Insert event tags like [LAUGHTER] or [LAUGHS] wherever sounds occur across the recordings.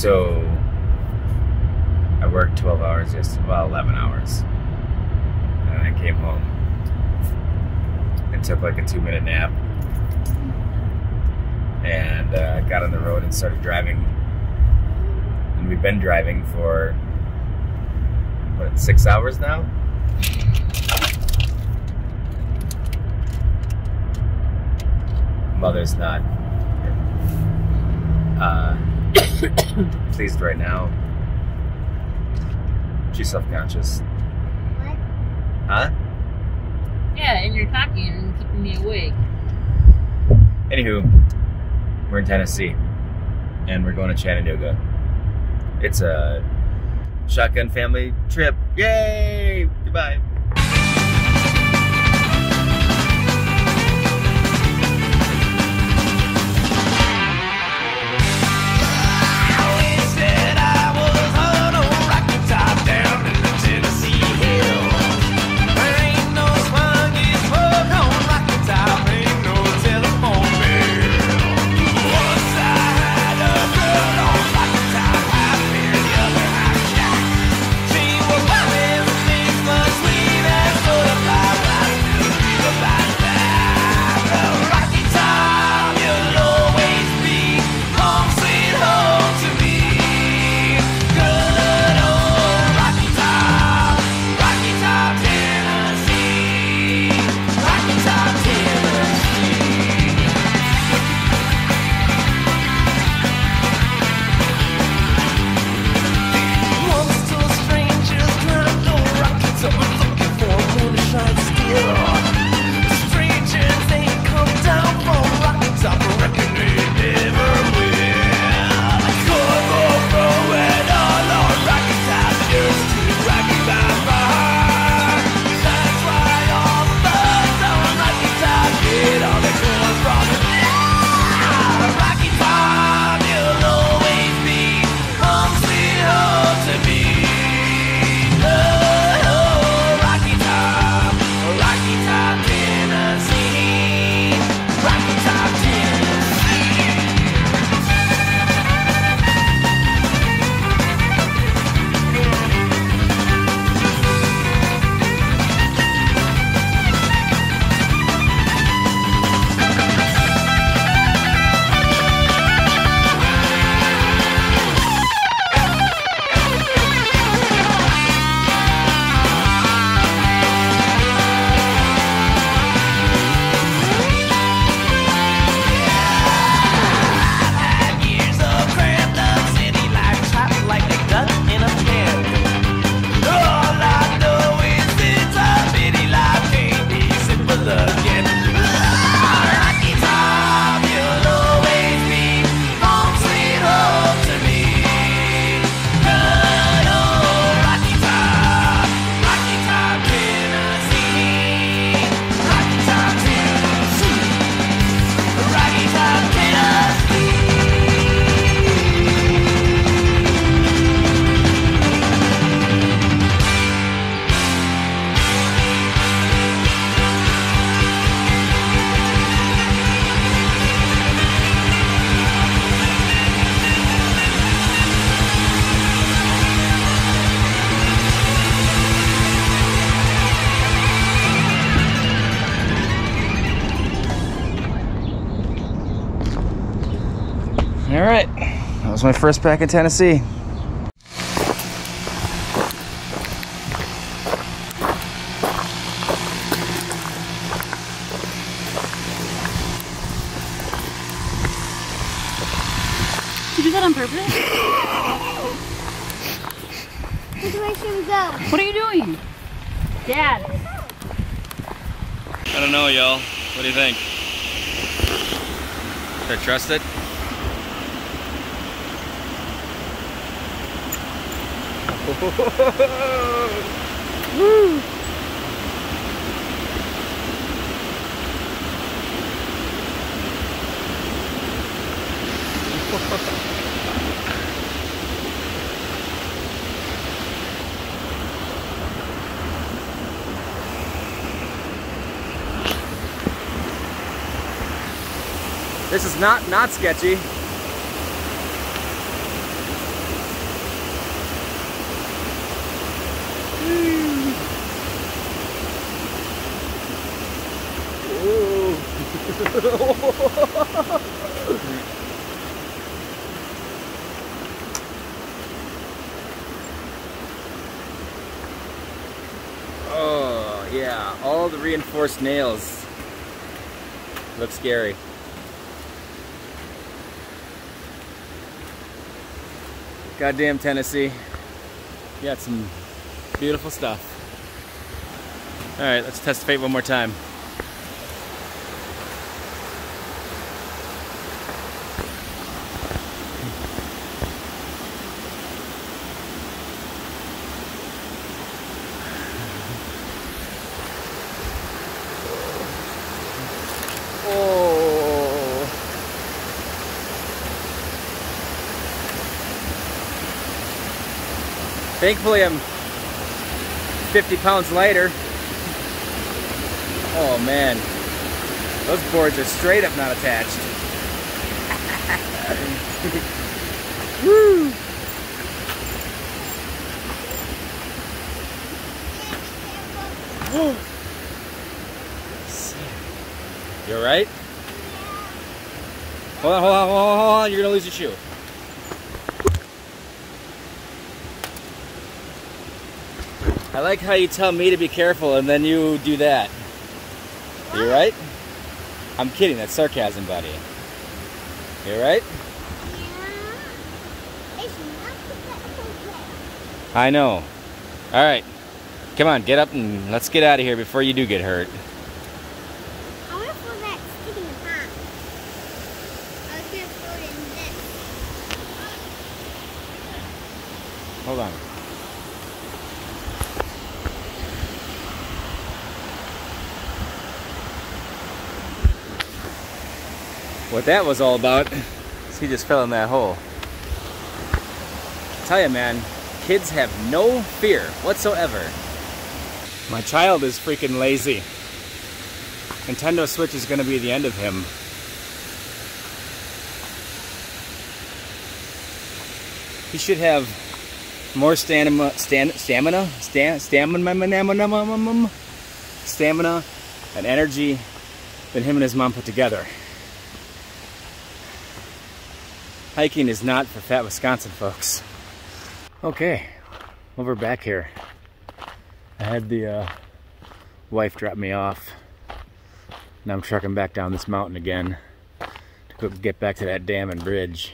So, I worked 12 hours yesterday, well, 11 hours. And I came home and took like a two minute nap. And uh, got on the road and started driving. And we've been driving for, what, six hours now? Mother's not uh, pleased right now. She's self conscious. What? Huh? Yeah, and you're talking and keeping me awake. Anywho, we're in Tennessee and we're going to Chattanooga. It's a shotgun family trip. Yay! Goodbye. All right, that was my first pack in Tennessee. Did you do that on purpose? Where do I should go? What are you doing? Dad. I don't know, y'all. What do you think? Should I trust it? Woo! this is not not sketchy. [LAUGHS] oh, yeah, all the reinforced nails. Look scary. Goddamn Tennessee. You got some beautiful stuff. All right, let's test fate one more time. Thankfully, I'm 50 pounds lighter. Oh man, those boards are straight up not attached. [LAUGHS] Woo! You alright? Hold on, hold on, hold on, hold on, you're gonna lose your shoe. I like how you tell me to be careful and then you do that. You right? I'm kidding, that's sarcasm, buddy. You right? Yeah. It's not the I know. Alright. Come on, get up and let's get out of here before you do get hurt. I want to throw that stick in. I was going to throw it in this. Hold on. What that was all about is he just fell in that hole. I tell you, man, kids have no fear whatsoever. My child is freaking lazy. Nintendo Switch is going to be the end of him. He should have more stamina, stamina, stamina, stamina, stamina, and energy than him and his mom put together. Hiking is not for fat Wisconsin folks. Okay, over back here. I had the uh, wife drop me off. Now I'm trucking back down this mountain again to get back to that dam and bridge.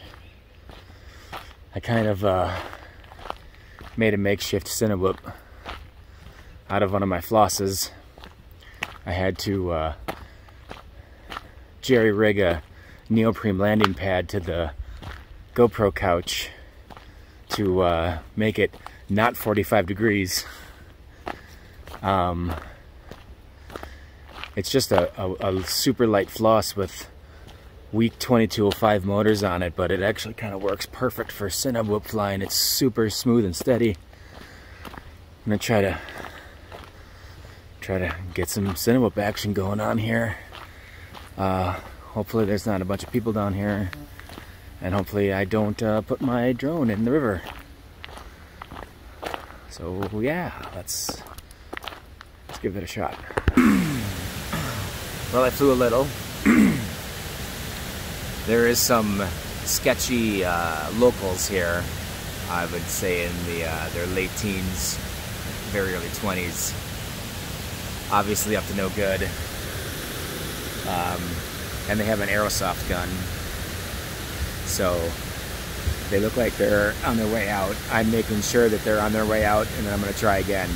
I kind of uh, made a makeshift Cinewhoop out of one of my flosses. I had to uh, jerry rig a neoprene landing pad to the GoPro couch to uh, make it not 45 degrees. Um, it's just a, a, a super light floss with weak 2205 motors on it, but it actually kind of works perfect for Cinewhoop flying. It's super smooth and steady. I'm gonna try to try to get some Cinewhoop action going on here. Uh, hopefully there's not a bunch of people down here, and hopefully I don't uh, put my drone in the river. So yeah, let's let's give it a shot. well, I flew a little. [CLEARS THROAT] there is some sketchy uh, locals here. I would say in the uh, their late teens, very early 20s. Obviously up to no good. Um, and they have an airsoft gun. So they look like they're on their way out. I'm making sure that they're on their way out and then I'm going to try again.